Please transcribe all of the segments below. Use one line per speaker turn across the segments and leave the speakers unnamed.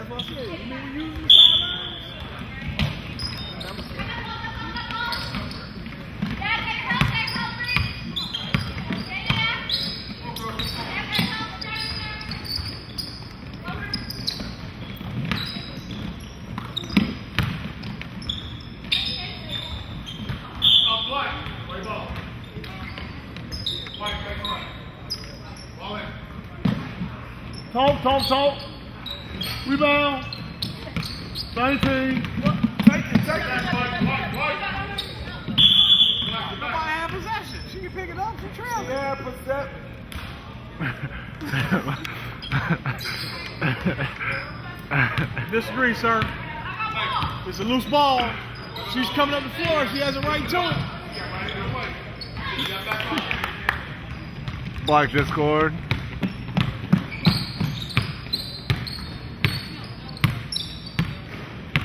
That's what I said. You mean we using the sidelines? Talk, talk, talk. Rebound. 19.
Take it, take it.
Nobody have possession. She can pick it up. She trails.
Yeah, percent.
Disagree, sir. It's a loose ball. She's coming up the floor. She has a right to it.
Black just scored.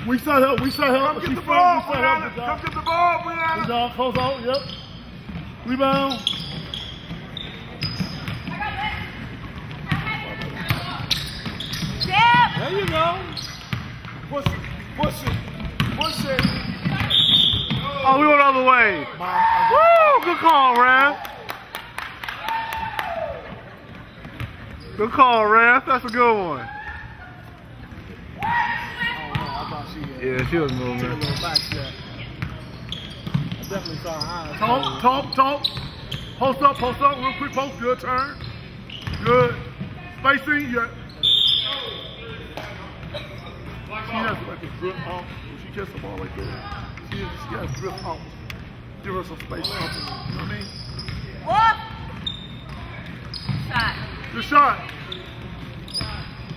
We set help. We set help.
Come get
She's
the ball,
We set help.
Brianna. Come get the ball,
Good
Brianna.
job. Close out. Yep. Rebound.
There you go.
Push it, push it, push it.
Oh, we went all the way. Woo! Good call, Ref. Good call, Ref. That's a good one. Yeah, she was moving.
I definitely saw her.
Talk, talk, talk. Post up, post up. Real quick post. Good turn. Good. Spacing. Yeah. She has like a off. When she gets the ball like that, she, has, she has grip off. Give her some space off. You know what I mean? What?
Shot.
Good shot.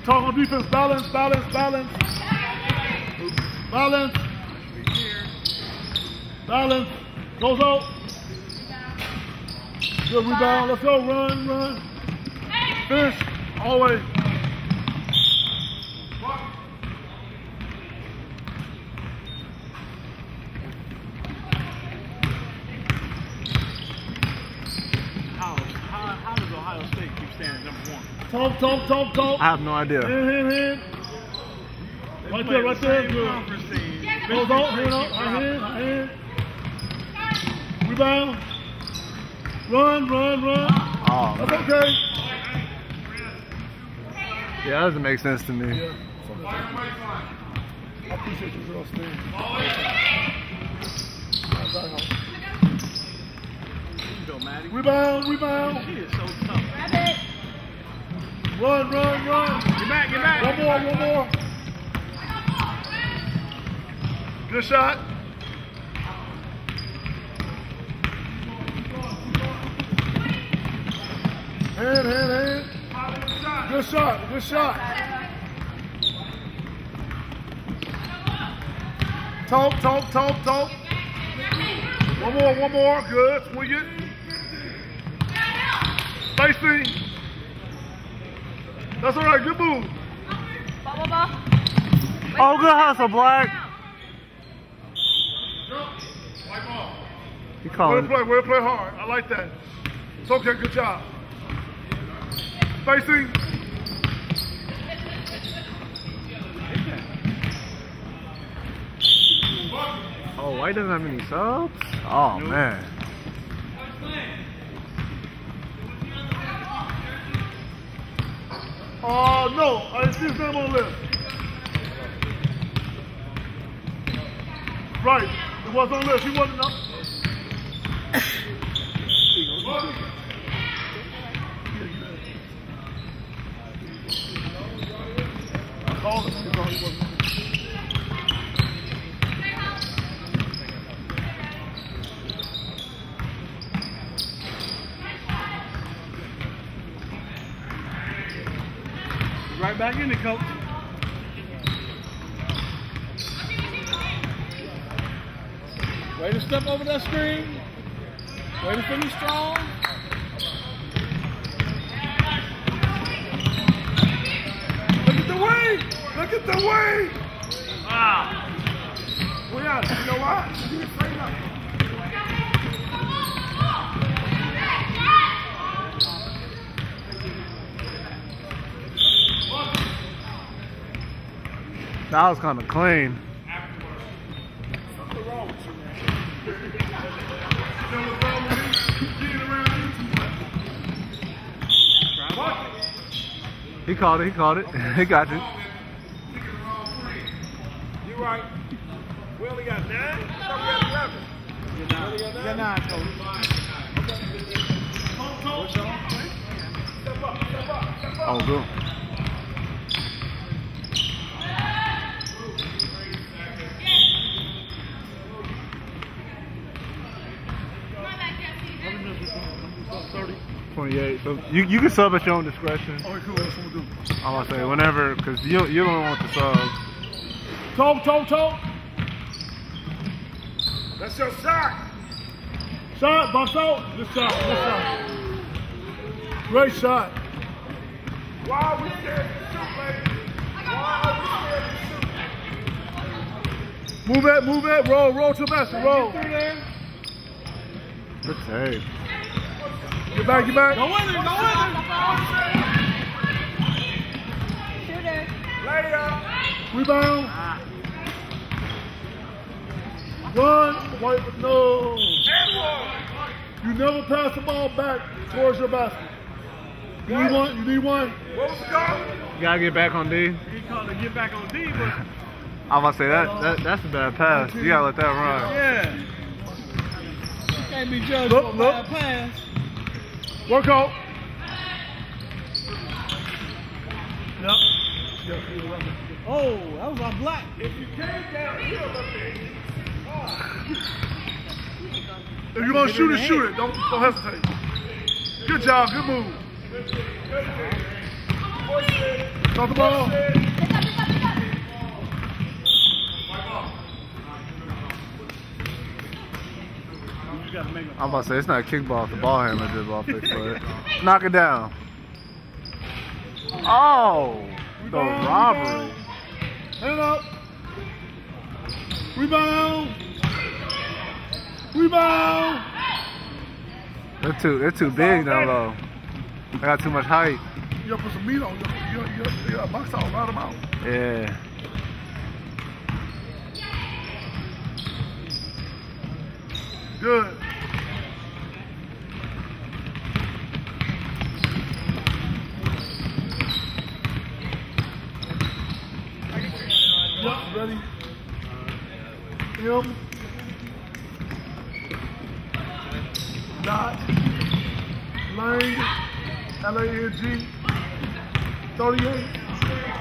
Talk on defense. Balance, balance, balance. Balance. Balance. Goes out. Good rebound. Let's go. Run, run. Finish. Always. Talk, talk, talk, talk.
I have no idea.
Hand, hand, hand. Right there, right there.
same
Good.
conference team.
Goes out. Hand out. Right hand, right hand. Rebound. Run, run, run.
Oh,
That's
man.
okay.
Yeah, that doesn't make sense to me.
Yeah. I appreciate you, girl, Steve.
You go, Maddie.
Rebound, rebound.
She is so tough.
Run, run, run.
Get back, get back.
One more, one more. Good shot. Hand, hand, hand. Good shot, good shot. Talk, talk, talk, talk. One more, one more. Good. Swing it. Spacing. That's all right. Good move.
Ball, ball, ball.
Oh, good hustle, Black. He
Way to
calling.
play, way to play hard. I like that. It's okay, good job. Spacing.
Oh, why doesn't have any subs? Oh man.
Oh, no. I see name on the list. Right. It was on the list. He wasn't up. Called him. He he wasn't.
Right back in it, coach. Way to step over that screen. Way to finish strong.
Look at the way. Look at the way.
Ah.
Brianna, you know why? She didn't say nothing.
That was kind of clean.
Something wrong with you, man. You know what's wrong with me? Getting around you too much. Fuck it.
He called it. He called it. he got you.
You right. We only got nine? I thought we had 11.
You're not. You're not, coach.
Step up, step up, step up.
Oh, good. 28. So you you can sub at your own discretion.
Okay, cool. That's what I'm gonna do.
I'm gonna say whenever, cause you you don't want to subs.
Toe, toe, toe.
That's your shot.
Shot, box out. Good shot, good shot. Great shot.
Why are we scared to shoot, baby? Why are we scared to shoot?
Move it, move it. Roll, roll to the basket. Roll.
Good save.
Get back, get back. Go in there, go in
Shooter.
Lay up.
there. Rebound. Run. White, no.
And one.
You never pass the ball back towards your basket. You need one. You need one.
What was the call?
You gotta get back on D.
He called to get back on D, but.
I'm gonna say that, that that's a bad pass. You gotta let that run.
yeah. You can't be judged
Look,
for a bad pass.
Work out.
Yep. Oh, that was on black.
If you came downhill up there,
If you're gonna shoot it, shoot it. Don't don't hesitate. Good job. Good move. Stop the ball.
You gotta make
I'm about to say it's not a kickball if the ball did ball fix for it. Knock it down. Oh, the robbery.
Hand up. Rebound. Rebound.
They're too they're too big down low. They got too much height.
You gotta put some meat on. You gotta, you gotta, you gotta, box out, them out.
Yeah.
Good. Yep, ready. M. Dot. Lang. L-A-N-G. 38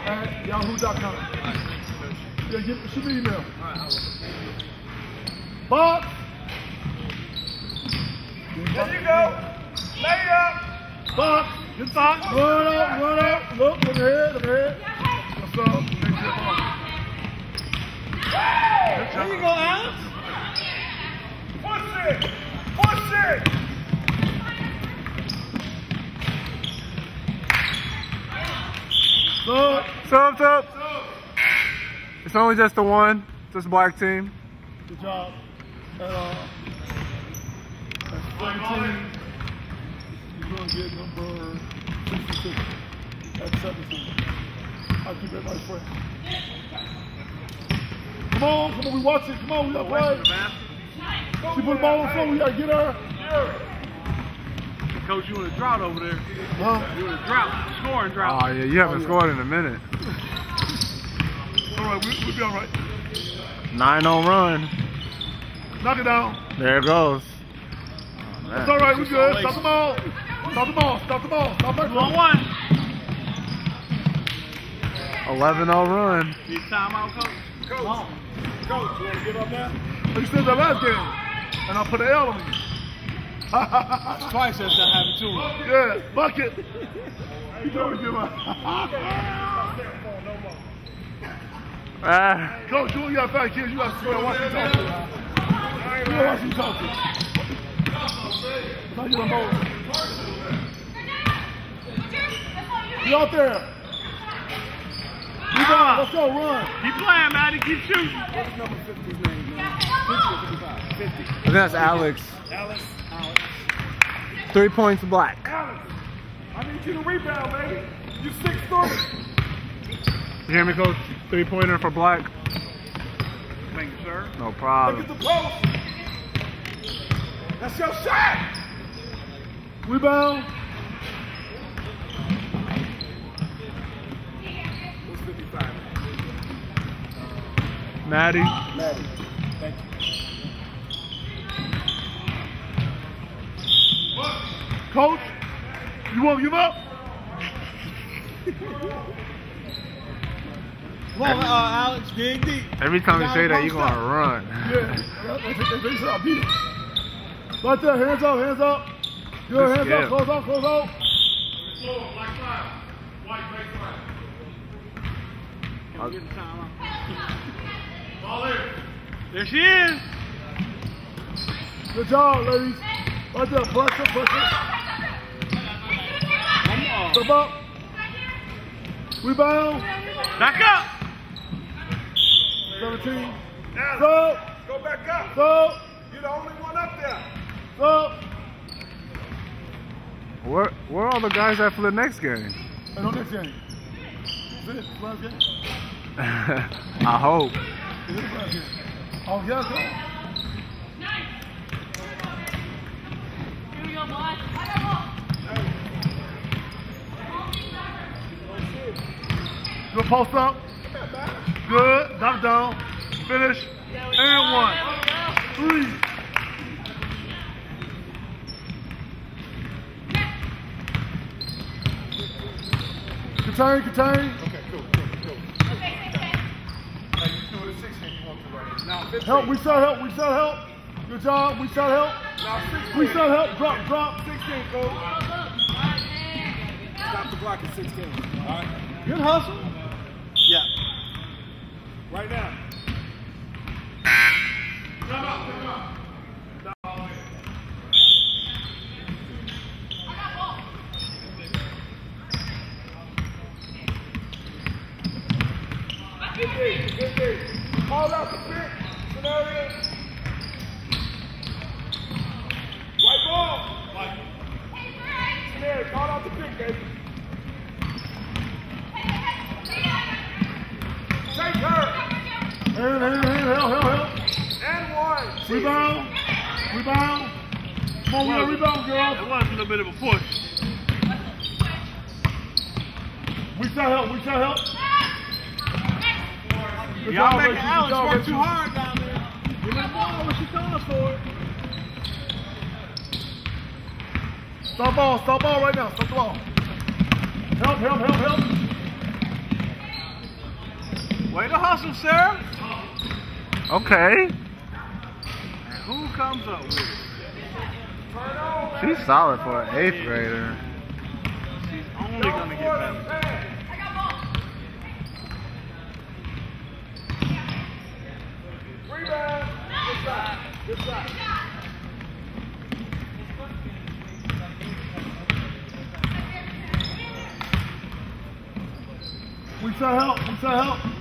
at yahoo.com. Yeah, get, shoot me an email. Box.
there you go. Lay up.
Box. Good box. Run up, run up. Look, look ahead, look ahead.
What's up? Thank you.
There you go, Alex.
Push it. Push it.
Look.
Sub sub. It's only just the one. Just black team.
Good job. And, uh, at 17, you're going to get number 66 at 17. I'll keep it my friend. Come on, come on, we watch it. Come on, we got to play. She put the ball on the floor, we got to get her.
Coach, you in a drought over there.
Huh?
You in a drought. Scoring drought.
Oh yeah, you haven't oh, scored in a minute.
All right, we, we'll be all right.
Nine on run.
Knock it down.
There it goes.
Oh, it's all right, we good. Stop the ball. Stop the ball. Stop the ball. Stop that
One, one.
11 on run.
Need timeout, coach?
Coach. Coach, you want to give up now?
You said that last game, and I put an L on you.
Twice that's that happened to him.
yeah, bucket. You told me to give up.
Ah,
Coach, you got fat kids. You got to swear. Watch you talk to. You know watch you talk to. You. You out there. Rebound. Let's go. Run.
Keep playing, Maddie. Keep shooting.
What's number 50's name, man? 50 or 55? 50.
I think that's Alex.
Alex. Alex.
Three points black.
Alex, I need you to rebound, baby. You six three.
You hear me, coach? Three pointer for black.
Thank you, sir.
No
Look at
problem.
the post. That's your shot.
Rebound.
Maddie.
Maddie. Thank you.
Coach, you won't give up?
Come on, uh, Alex. Dig deep.
Every time you
Now
say that, you're gonna run.
Yeah. They said I beat it. Right there, hands up, hands up. Good,
Good
hands up,
skill.
close out, close out.
I'm getting time
There she is.
Good job, ladies. Right there, pressure, pressure. Step up. Rebound.
Back up.
17.
Now,
So,
go back up.
so,
You're the only one up there.
so.
Where where are all the guys at for the next game?
And on next game. Is it last game?
I hope.
Oh, yeah,
boy.
Good post up. Good. Knock down. Finish. And one. Three. Contain, contain.
Okay, cool, cool, cool. Hey, you doing the 16 you want to right now. Now 15.
Help, we shot help, we shot help. Good job, we shot help.
Now 16.
We shot help. Drop, drop.
16, coach. Stop the block at 16. All right?
Good hustle.
Yeah. Right now. Good day, good day. Call out the pick scenario. White ball. White. Scenario, call out the pick, baby. Take her.
Help, help, help.
And one.
Rebound. Rebound. Come on, we got rebound, girls.
was a little bit of a push.
We shot help, we shot help.
Y'all making Alex work too hard down there. Give me the ball when she calling for.
Stop ball, stop ball right now, stop the ball. Help, help, help, help.
Way to hustle, Sarah.
Okay.
Who comes up with it?
She's solid for an eighth grader.
She's only gonna get better. Rebound. Good side. Good side.
We shot help, we shot help.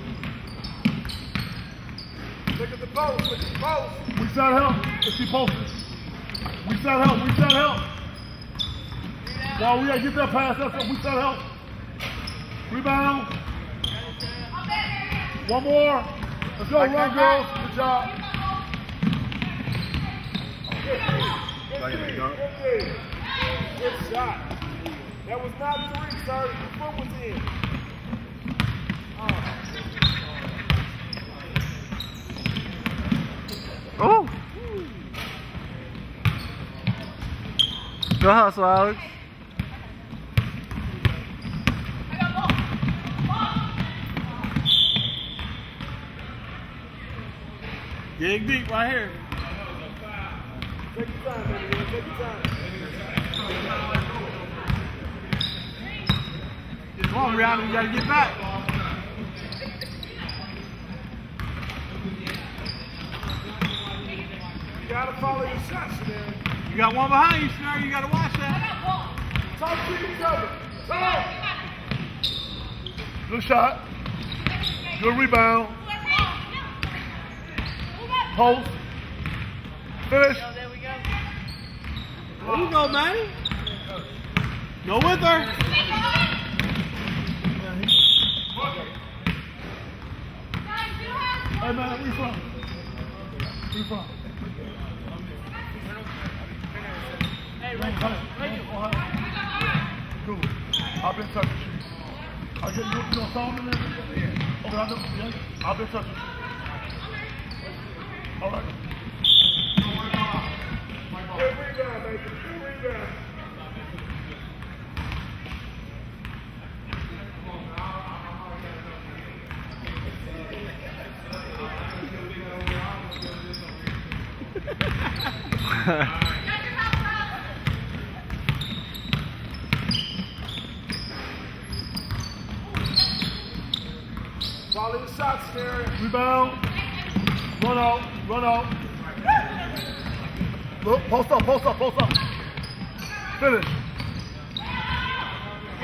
Look at the post. Look at the post.
We shot help. Let's keep posted. We shot help, we shot help. While we gotta get that pass, that's what we shot help. Rebound. One more. Let's go, run, girls. Good job.
Good Good shot. That was not three, sir. Your foot was in.
Oh. Good hustle, Alex.
Dig deep right here. Come on, Rihanna. You gotta get back. Gotta follow your shots, man. You got one behind you, Snare. You gotta watch that. Talk to each other. Talk.
Good shot. Good rebound. Post. Finish.
Oh, there we go.
There you go, man. Go with her.
Hey man, where you from? Where you from?
Hey,
Ohio.
Rachel.
Ohio. Cool. I'll be in touch with you. I'll get you, know, phone and everything? Yeah. Okay, I'll, yeah, I'll be in you. All right.
Good rebound, baby. Good rebound the shots, Gary.
Rebound. Run out. Run out. Look, post up, post up, post up. Finish.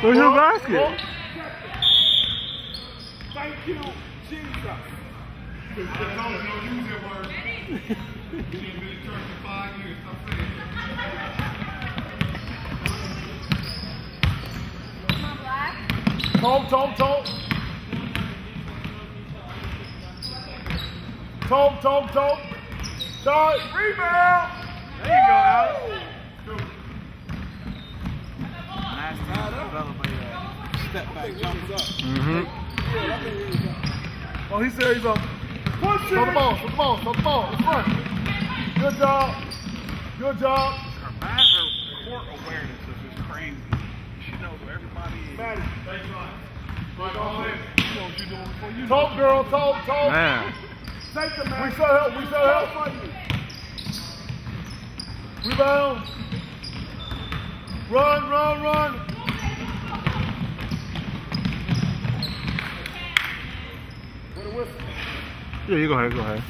Where's your basket?
Thank you, Jesus.
Come on, Black.
Talk, talk, talk. Talk, talk, talk. Shot. Rebound.
There you go, Alex. Nice time to develop a step back jumper. Mm-hmm.
Oh, he said he's up. Push it. Throw the ball, throw the ball, throw the ball. In front. Good job. Good job.
Her, man, court awareness is just crazy. She knows where everybody is.
Maddie.
You know what you're doing before you
Talk, girl. Talk, talk.
Man.
Take the
We
man.
help. We set help. Rebound. Run, run, run.
With a whistle.
Yeah, you go ahead, go ahead.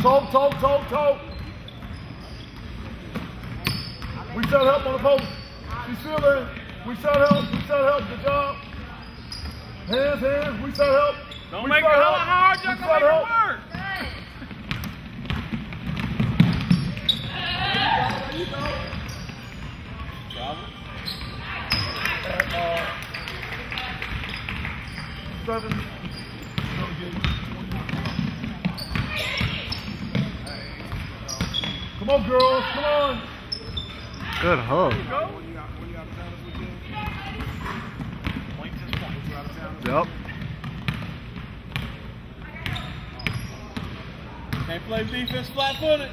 Talk, talk, talk, talk. We set help on the post. She's still there. We set help. We set help. Good job. Hands, hands. We set help.
Don't
we
make
set
it
help.
hard,
We
y'all
set
gonna make it
help.
work.
Seven. Come on, girls. Come on.
Good hug. Yep.
Can't play defense flat footed.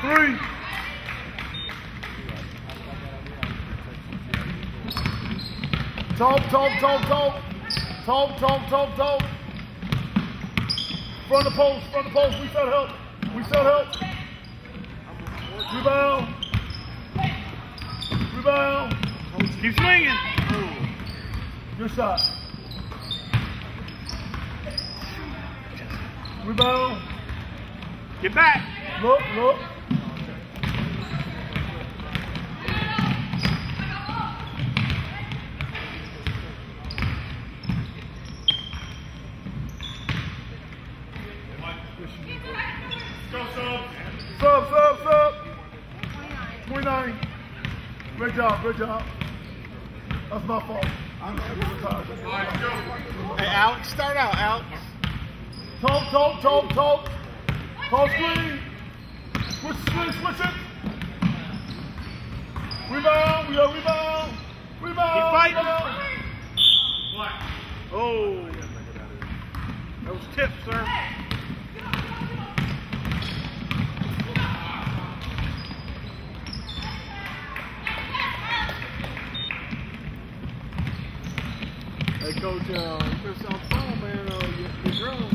Three. Talk, talk, talk, talk. Talk, talk, talk, talk. Front of post, front of post. We set help. We set help. Rebound. Rebound.
Keep swinging.
Good shot. Rebound.
Get back.
Look, look. Sub, sub, sub. 29. Great job, great job. That's my fault. I'm.
Hey, Alex, start out, Alex.
Talk, talk, talk, talk. Talk screen. Switch, switch, switch it. Rebound, we got rebound. Rebound.
Keep fighting.
rebound.
Oh. That was tips, sir.
Coach, uh, Chris on man, uh, your, your drum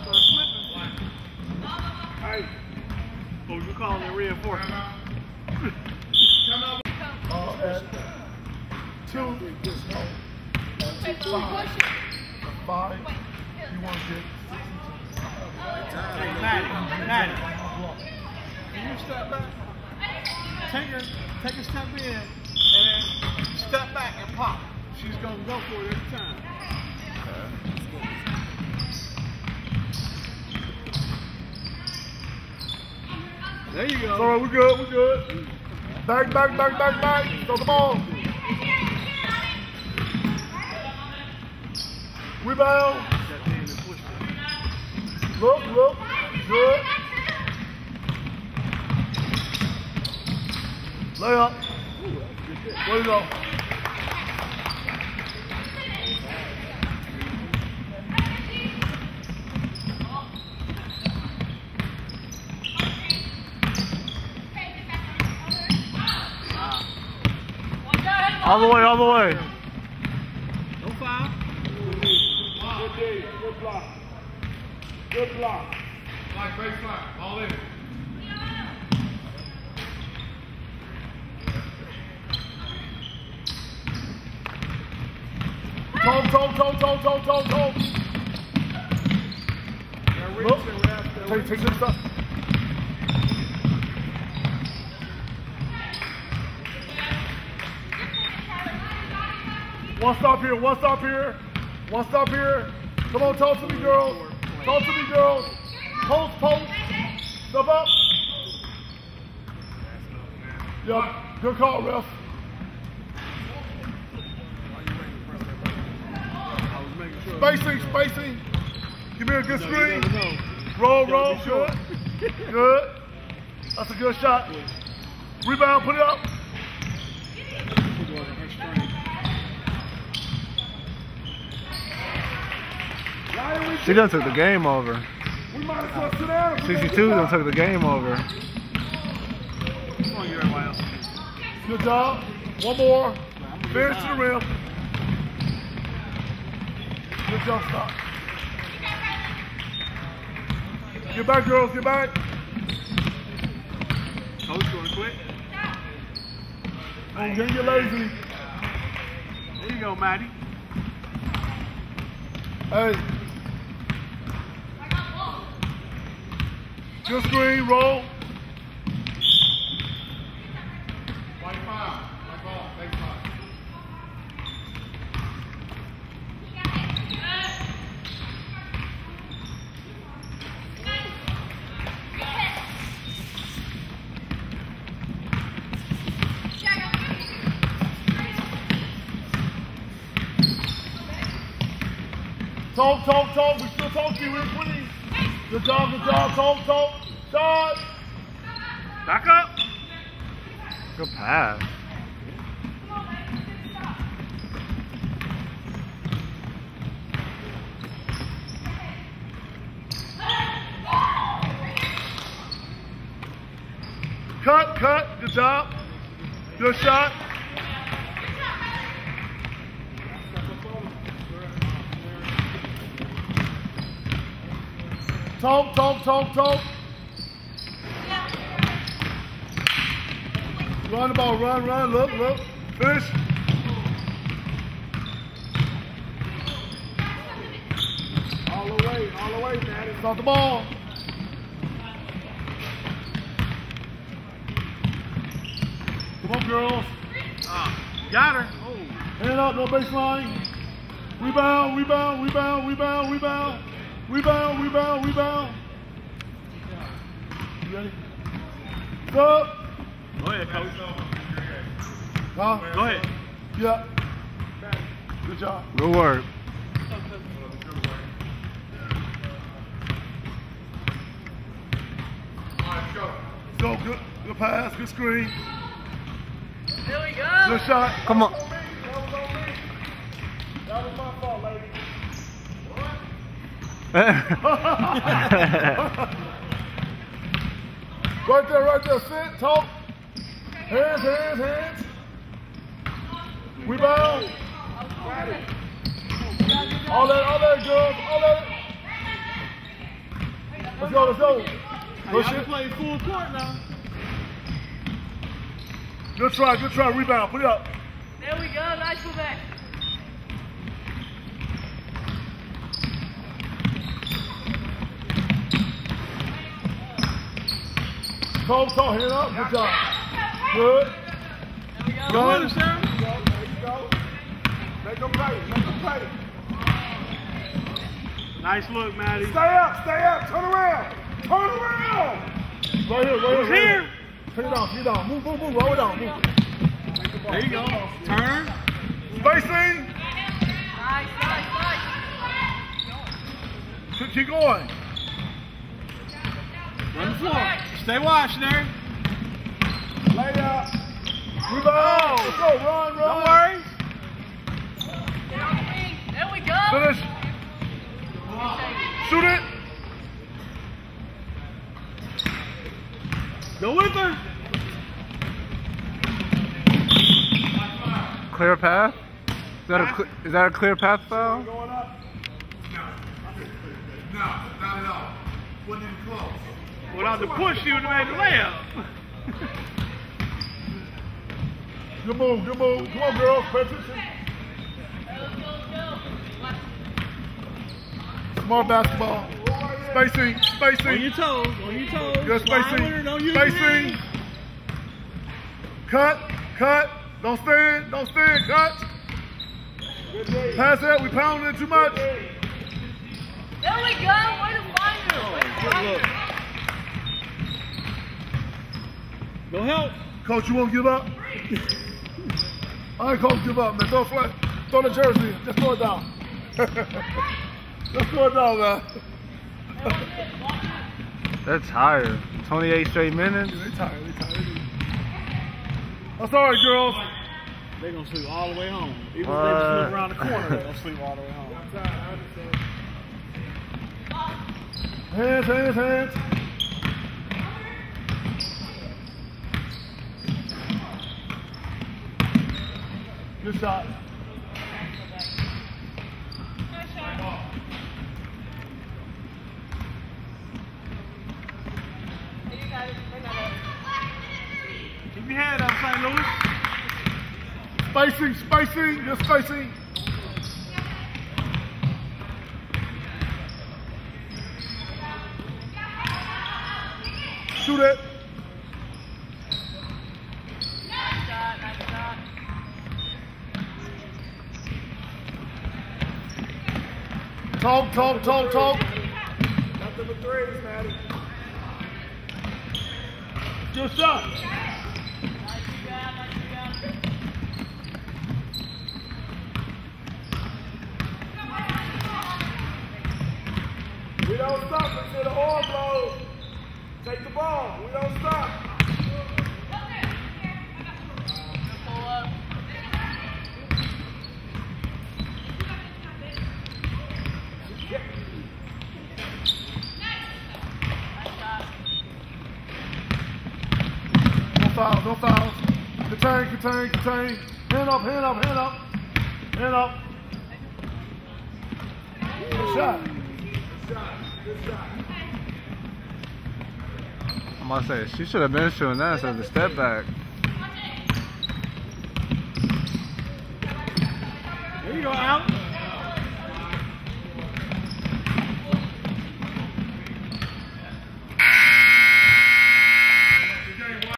start slipping.
Hey,
Oh, you calling it reinforcement?
Uh, at two, at five, you want to get
Hey, Maddie, Maddie.
Can you step back? Take her, take a step in, and then step back and pop. She's gonna go for it every time. There you go.
right, we good, we good. Back, back, back, back, back. Throw the ball. Rebound. Look, look. Good. Layup. Way to go.
All the way, all the way.
No foul.
Good D. Good block. Good block.
Like baseline, all in.
Toe.
Now reach
Look.
and wrap that
Take, take this up. One stop here, one stop here, one stop here. Come on, talk to me, girls. Talk to me, girls. Post, post. Step up. Yep, good call, ref.
I was.
Spacing, spacing. Give me a good screen. Roll, roll, good. Good. That's a good shot. Rebound, put it up.
Put it on her string.
Lion, we
She done took the game over.
We might as well sit down. if we gonna
62
get
done took the game over.
Come on, you everybody else.
Good job. One more. Finish to the rim. Good jump stop. Get back, girls. Get back.
Coach, you want to quit?
Don't get lazy.
There you go, Maddie.
Hey. Good screen, roll.
Like five, like ball, baseline.
Talk, talk, talk. We still talking. We're winning. Good job, good job. Talk, talk. Shot.
Back up. Good pass.
Cut, cut. Good job. Good shot. Talk, talk, talk, talk. Run the ball, run, run, look, look. Finish.
All the way, all the way, Maddie.
Stop the ball. Come on, girls.
Ah, got her. Oh,
Hand up, no baseline. Rebound, rebound, rebound, rebound, rebound. Rebound, rebound, rebound. You ready? Up.
Go ahead, coach.
Huh?
Go ahead.
Yeah. Good job.
Good work.
All right, go.
Go, good, good pass, good screen.
There we go.
Good shot.
Come on.
That was on me. That was my fault, lady.
Right there, right there. Sit, talk. Hands, hands, hands. Rebound. All that, all that, girls. All that. Let's go, let's go.
Hey,
Push
y'all
it.
can play full court now.
Good try, good try. Rebound. Put it up.
There we go. Nice pull back.
Talk, talk. Hand up. Good job. Good.
Go
Good.
ahead, Sarah.
There you go. Make them pay. Make them pay.
Nice look, Maddie.
Stay up. Stay up. Turn around. Turn around.
Right here, right
Who's
here.
here?
Take it down, take it down. Move, move, move, roll it down. Move.
There you go. Turn.
Spacing.
Nice, nice, nice.
Keep, keep going.
Run the floor. Stay watching there.
Lay out. Rebound. Let's go. Run, run.
Don't worry.
Get on the wing. There we go.
Finish. Shoot it.
Go with her.
Clear path? Is that a cle- is that a clear path foul?
Going up. No, not at all. Wasn't even close.
Without the push, you would have made the layup.
Good move, good move. Come on, girls. Pay attention. Smart basketball. Spacing,
on
spacing.
your toes. On your toes.
Good
Slide
spacing.
with her, Don't use your
Spacing. Cut, cut. Don't stand, don't stand. Cut. Pass that. We pounding it too much.
There we go. Way to find her. Way to
Good
find
look.
her.
Go help.
Coach, you won't give up? I ain't coach give up, man. Throw, flat, throw the jersey. Just throw it down. Just throw it down, man.
They're tired. 28 straight minutes.
They're tired, they tired. That's all right, girls.
They're going to sleep all the way home. Even if they
What?
just move around the corner, they're going to sleep all the way home.
Hands, hands, hands. Good shot.
Keep your head up, St. Louis.
Spacing, spacing, just spacing. Shoot it.
Nice shot, nice shot.
Talk, talk, talk, talk.
Nothing but threes, Maddie.
Good shot.
Nice rebound.
We don't stop until the horn blows. Take the ball. We don't stop.
Pull up. Nice shot.
No fouls, no fouls. Contain, contain. Hand up, hand up, hand up. Hand up. Good shot.
I'm about to say, she should have been shooting that instead of the step back.
There you go, out.